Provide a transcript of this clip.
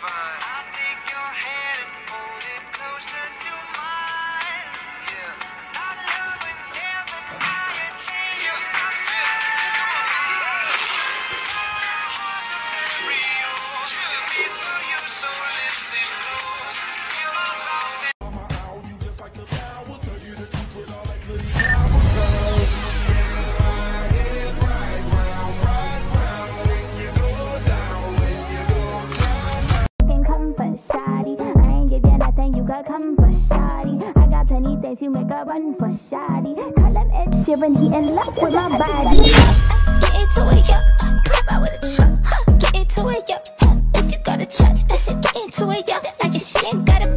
fine. Uh, could come for shoddy. I got plenty things you make a run for shoddy. Call him Ed Sheeran, he in love with my body. Get into it, yeah. Pop out with a truck. Huh. Get into it, yeah. If you got a touch, I said Get into it, yeah. Like your shit ain't got a